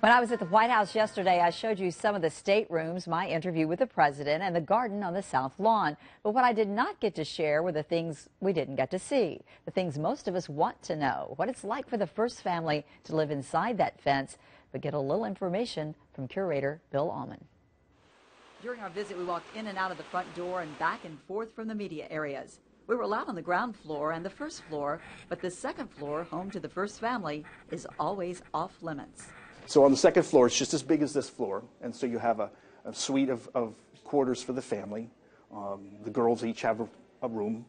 When I was at the White House yesterday, I showed you some of the staterooms, my interview with the president, and the garden on the South Lawn. But what I did not get to share were the things we didn't get to see, the things most of us want to know, what it's like for the first family to live inside that fence, but get a little information from curator Bill Allman. During our visit, we walked in and out of the front door and back and forth from the media areas. We were allowed on the ground floor and the first floor, but the second floor, home to the first family, is always off limits. So on the second floor, it's just as big as this floor, and so you have a, a suite of, of, quarters for the family. Um, the girls each have a, a room.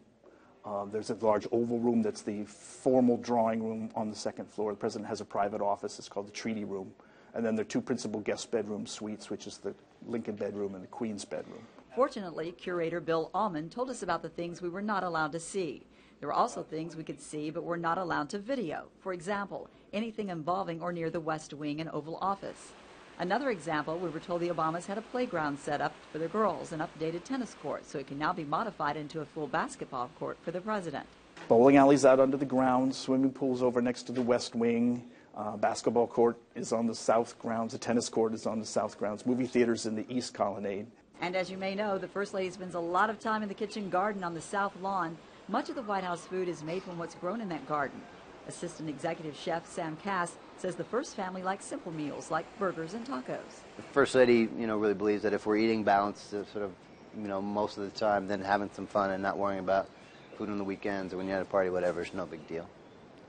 Uh, there's a large oval room that's the formal drawing room on the second floor. The president has a private office. It's called the Treaty Room. And then there are two principal guest bedroom suites, which is the Lincoln bedroom and the Queen's bedroom. Fortunately, curator Bill Allman told us about the things we were not allowed to see. There were also things we could see but were not allowed to video. For example, anything involving or near the West Wing and Oval Office. Another example, we were told the Obamas had a playground set up for their girls, an updated tennis court, so it can now be modified into a full basketball court for the president. Bowling alleys out under the grounds, swimming pools over next to the West Wing, uh, basketball court is on the south grounds, the tennis court is on the south grounds, movie theaters in the east colonnade. And as you may know, the First Lady spends a lot of time in the kitchen garden on the south lawn much of the White House food is made from what's grown in that garden. Assistant Executive Chef Sam Kass says the first family likes simple meals like burgers and tacos. The First Lady, you know, really believes that if we're eating balanced uh, sort of, you know, most of the time, then having some fun and not worrying about food on the weekends or when you're at a party, whatever, is no big deal.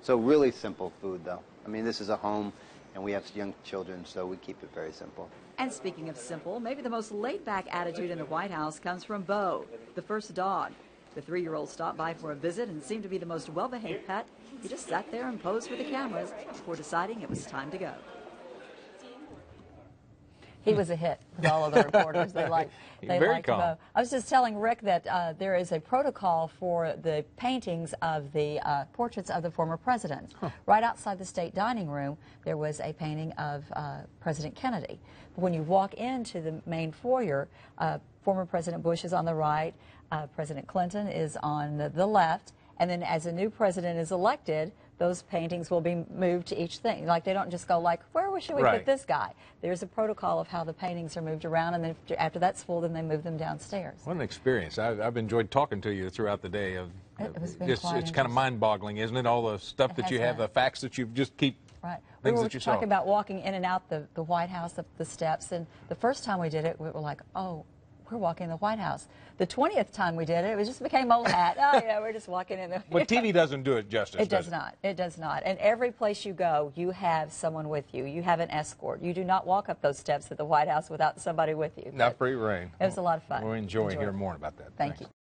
So really simple food, though. I mean, this is a home, and we have young children, so we keep it very simple. And speaking of simple, maybe the most laid-back attitude in the White House comes from Bo, the first dog. The three-year-old stopped by for a visit and seemed to be the most well-behaved pet. He just sat there and posed for the cameras before deciding it was time to go. He was a hit with all of the reporters. They like they Very liked calm. him. I was just telling Rick that uh, there is a protocol for the paintings of the uh, portraits of the former presidents. Huh. Right outside the state dining room, there was a painting of uh, President Kennedy. When you walk into the main foyer, uh, former President Bush is on the right, uh, President Clinton is on the left, and then as a new president is elected, those paintings will be moved to each thing. Like they don't just go like, where should we right. put this guy? There's a protocol of how the paintings are moved around, and then after that's full, then they move them downstairs. What an experience! I, have enjoyed talking to you throughout the day. Of, it it's, it's kind of mind-boggling, isn't it? All the stuff that you have, a, the facts that you just keep. Right. Things we were that you talking saw. about walking in and out the, the White House, the, the steps, and the first time we did it, we were like, oh, we're walking in the White House. The 20th time we did it, it just became old hat. Oh, yeah, we're just walking in the. But TV doesn't do it justice. It does, does it? not. It does not. And every place you go, you have someone with you. You have an escort. You do not walk up those steps at the White House without somebody with you. Not free reign. It was a lot of fun. We'll enjoy, enjoy hearing more about that. Thank Thanks. you.